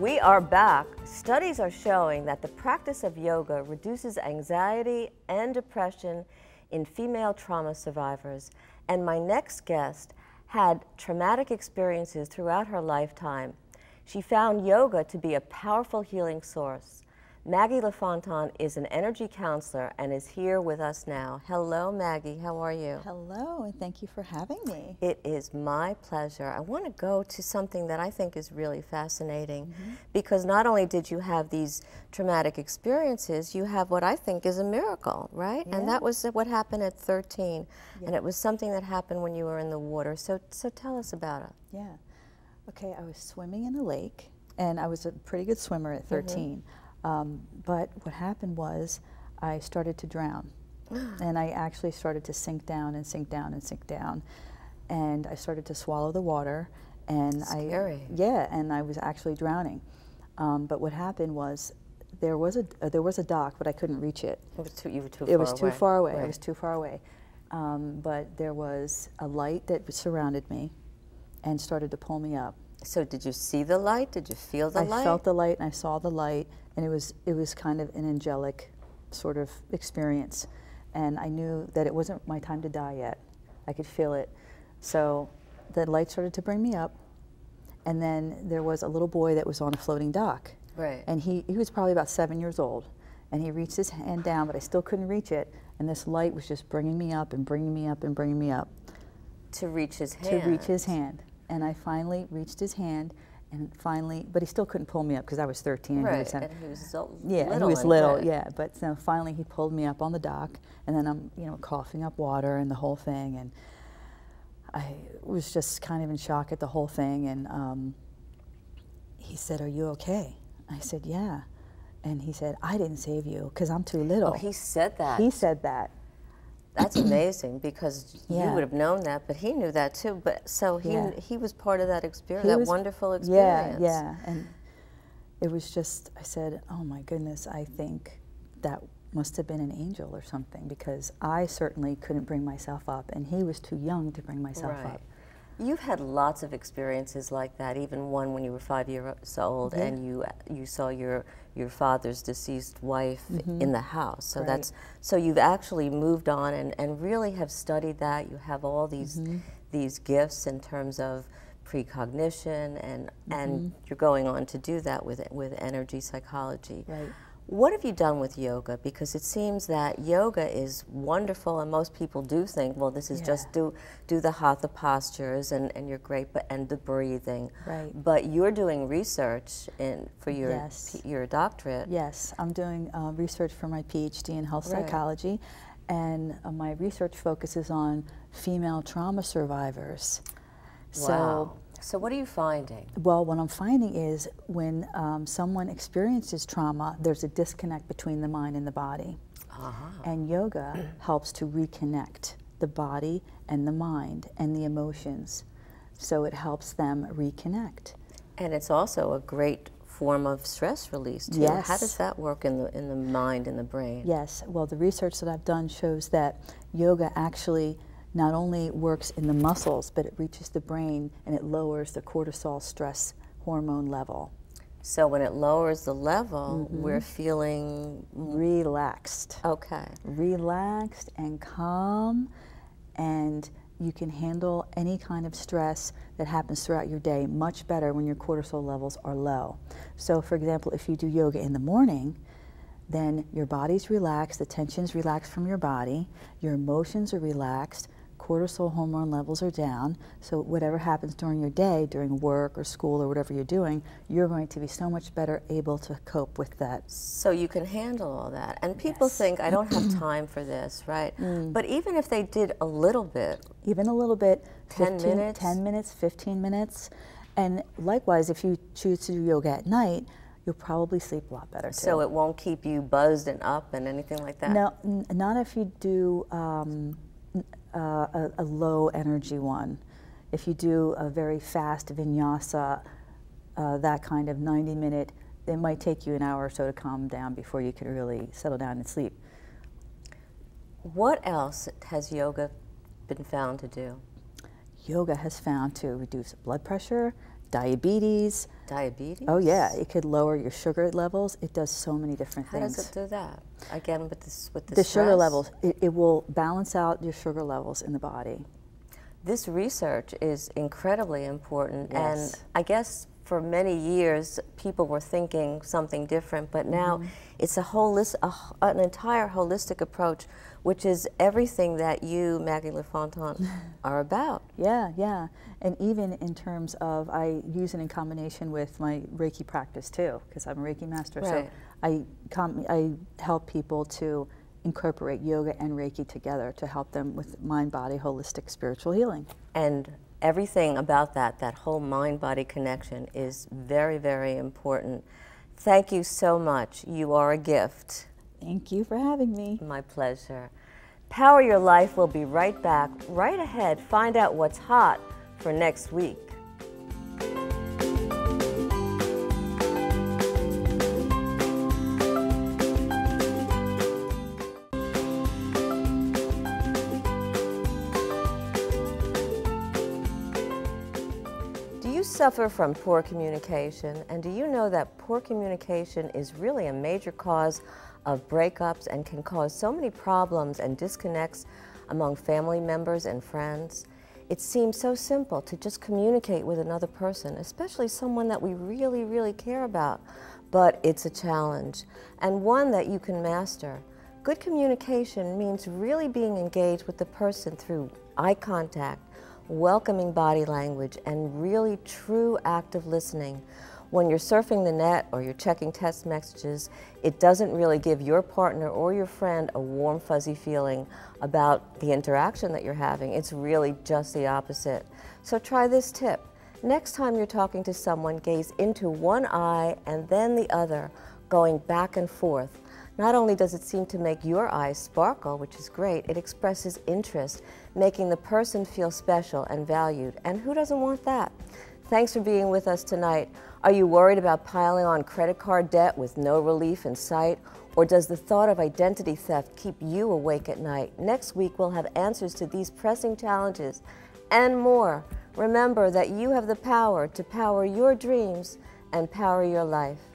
We are back. Studies are showing that the practice of yoga reduces anxiety and depression in female trauma survivors. And my next guest had traumatic experiences throughout her lifetime. She found yoga to be a powerful healing source. Maggie LaFontaine is an energy counselor and is here with us now. Hello, Maggie. How are you? Hello, and thank you for having me. It is my pleasure. I want to go to something that I think is really fascinating mm -hmm. because not only did you have these traumatic experiences, you have what I think is a miracle, right? Yeah. And that was what happened at 13. Yeah. And it was something that happened when you were in the water. So, so tell us about it. Yeah. Okay, I was swimming in a lake, and I was a pretty good swimmer at 13. Mm -hmm. Um, but what happened was I started to drown. and I actually started to sink down and sink down and sink down. And I started to swallow the water. And Scary. I, yeah, and I was actually drowning. Um, but what happened was there was a uh, there was a dock, but I couldn't reach it. It was too you were too. It was away. too far away. Right. It was too far away. Um, but there was a light that surrounded me, and started to pull me up. So did you see the light? Did you feel the I light? I felt the light, and I saw the light, and it was it was kind of an angelic sort of experience and I knew that it wasn't my time to die yet. I could feel it. So the light started to bring me up and then there was a little boy that was on a floating dock. Right. And he, he was probably about seven years old and he reached his hand down but I still couldn't reach it and this light was just bringing me up and bringing me up and bringing me up. To reach his hand? To reach his hand. And I finally reached his hand and finally, but he still couldn't pull me up because I was 13. Right, and he was, and he was so yeah, little. he was little, yeah. But so finally, he pulled me up on the dock, and then I'm, you know, coughing up water and the whole thing, and I was just kind of in shock at the whole thing. And um, he said, "Are you okay?" I said, "Yeah," and he said, "I didn't save you because I'm too little." Oh, he said that. He said that. That's amazing because yeah. you would have known that, but he knew that too. But so he yeah. he was part of that experience, he that was, wonderful experience. Yeah, yeah, and it was just I said, oh my goodness, I think that must have been an angel or something because I certainly couldn't bring myself up, and he was too young to bring myself right. up. You've had lots of experiences like that, even one when you were five years old yeah. and you you saw your your father's deceased wife mm -hmm. in the house. So right. that's so you've actually moved on and, and really have studied that. You have all these mm -hmm. these gifts in terms of precognition and mm -hmm. and mm-hmm. you're going on to do that with with energy psychology. Right. What have you done with yoga? Because it seems that yoga is wonderful, and most people do think, well, this is yeah. just do do the hatha postures, and, and you're great, but and the breathing. Right. But you're doing research in for your yes. your doctorate. Yes, I'm doing uh, research for my PhD in health right. psychology, and uh, my research focuses on female trauma survivors. Wow. So so what are you finding? Well, what I'm finding is when um, someone experiences trauma, there's a disconnect between the mind and the body. Uh -huh. And yoga helps to reconnect the body and the mind and the emotions. So it helps them reconnect. And it's also a great form of stress release too. Yes. How does that work in the in the mind and the brain? Yes. Well, the research that I've done shows that yoga actually not only works in the muscles, but it reaches the brain and it lowers the cortisol stress hormone level. So when it lowers the level, mm -hmm. we're feeling relaxed. Okay. Relaxed and calm, and you can handle any kind of stress that happens throughout your day much better when your cortisol levels are low. So, for example, if you do yoga in the morning, then your body's relaxed, the tension's relaxed from your body, your emotions are relaxed, cortisol hormone levels are down. So whatever happens during your day, during work or school or whatever you're doing, you're going to be so much better able to cope with that. So you can handle all that. And people yes. think, I don't have time for this, right? Mm. But even if they did a little bit. Even a little bit. 10 15, minutes? 10 minutes, 15 minutes. And likewise, if you choose to do yoga at night, you'll probably sleep a lot better too. So it won't keep you buzzed and up and anything like that? No, not if you do um, uh, a, a, low energy one. If you do a very fast vinyasa, uh, that kind of 90 minute, it might take you an hour or so to calm down before you can really settle down and sleep. What else has yoga been found to do? Yoga has found to reduce blood pressure, diabetes. Diabetes? Oh yeah, it could lower your sugar levels. It does so many different How things. does it do that? Again, with this, with the, the sugar levels, it, it will balance out your sugar levels in the body. This research is incredibly important, and I guess for many years people were thinking something different, but now Mm-hmm. it's a holis- a, an entire holistic approach, which is everything that you, Maggie LaFontaine, are about. Yeah, yeah. And even in terms of, I use it in combination with my Reiki practice too, because I'm a Reiki master. Right. So I, com- I help people to incorporate yoga and Reiki together to help them with mind body holistic spiritual healing. And everything about that, that whole mind body connection, is very, very important. Thank you so much. You are a gift. Thank you for having me. My pleasure. Power Your Life will be right back. Right ahead, find out what's hot for next week. Suffer from poor communication? And do you know that poor communication is really a major cause of breakups and can cause so many problems and disconnects among family members and friends? It seems so simple to just communicate with another person, especially someone that we really, really care about. But it's a challenge and one that you can master. Good communication means really being engaged with the person through eye contact, welcoming body language, and really true active listening. When you're surfing the net or you're checking text messages, it doesn't really give your partner or your friend a warm, fuzzy feeling about the interaction that you're having. It's really just the opposite. So try this tip. Next time you're talking to someone, gaze into one eye and then the other, going back and forth. Not only does it seem to make your eyes sparkle, which is great, it expresses interest, making the person feel special and valued. And who doesn't want that? Thanks for being with us tonight. Are you worried about piling on credit card debt with no relief in sight? Or does the thought of identity theft keep you awake at night? Next week, we'll have answers to these pressing challenges and more. Remember that you have the power to power your dreams and power your life.